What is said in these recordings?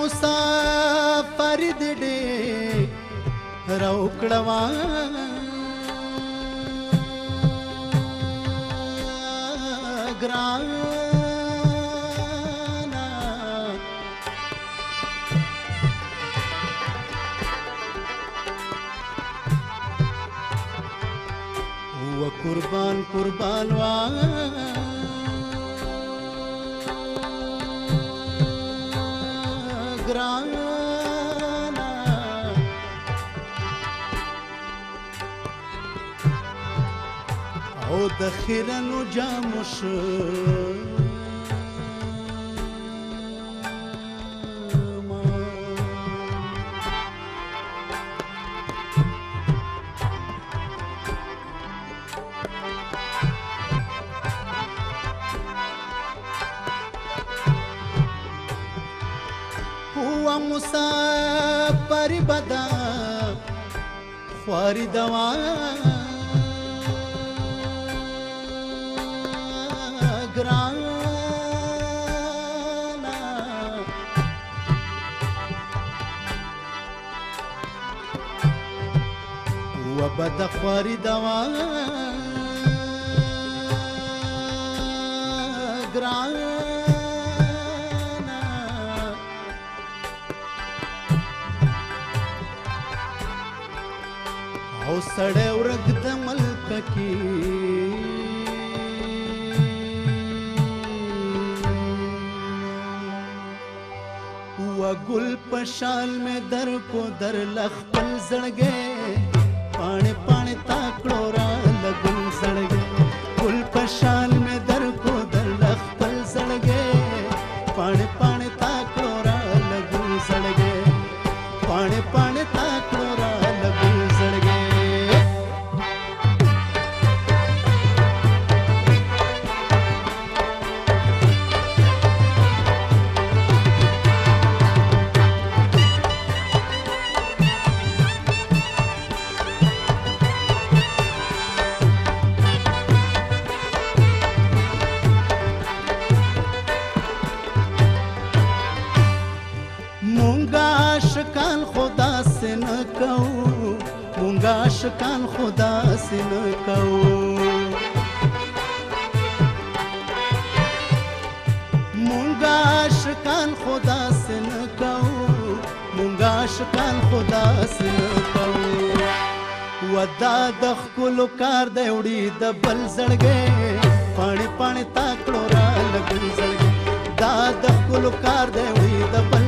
مسافر دې ډېر راوکړوا ګران قربان قربان وا او د خیرنو جامو شو مسافر بدا خواری دوان بدخواری دوا گران او سړی ورک د ملک کې و ګل پشال مې در کو در لخ پل زړګې पण पण ताकड़ो रा लगन عاشقان خدا سن کو مونږه عاشقان خدا سن کو مونږه عاشقان خدا سن کو ودا د خپل کار دی وړي د بل زړګې پانی پانی تا کړو را لګل زړګې دا د خپل کار دی وړي د بل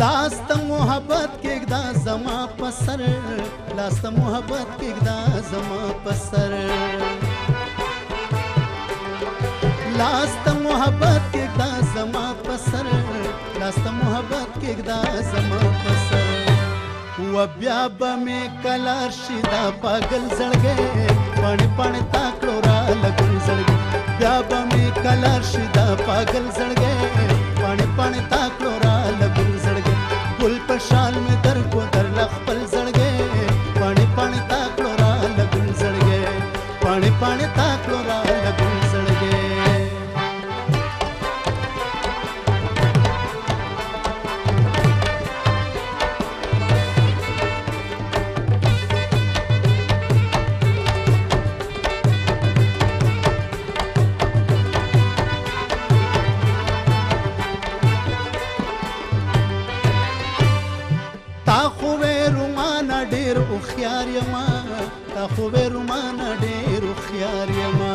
لاس ته محبت کېږدا زما په سر لاس ته محبت کېږدا زما په سر لاس ته محبت کېږدا زما په سر لاس ته محبت کېږدا زما په سر و بیا به مې کلار شي دا پاگل زړګې پړ پړ تا کړو را لګل زړګې بیا به مې کلار شي دا پاگل زړګې خيار يما تا خو به رومانه ډېر خيار يما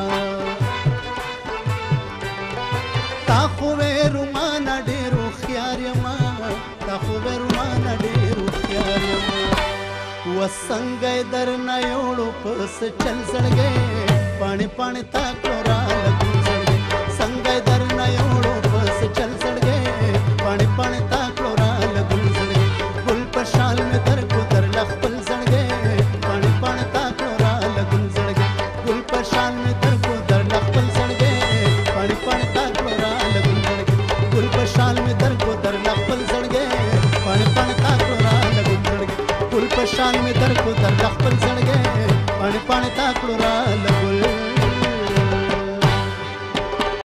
تا خو به رومانه ډېر خيار يما تا خو به رومانه ډېر خيار يما وسنګ در نه یوړو پس چل زړګې پانی پانی تا کورا لګوزړګې څنګه در نه یوړو پس چل زړګې پانی پانی تا کورا لګوزړګې ګل په شال مې در کو در لخپل شان می در کو در خپل سړګې پانی پانی تا کړو را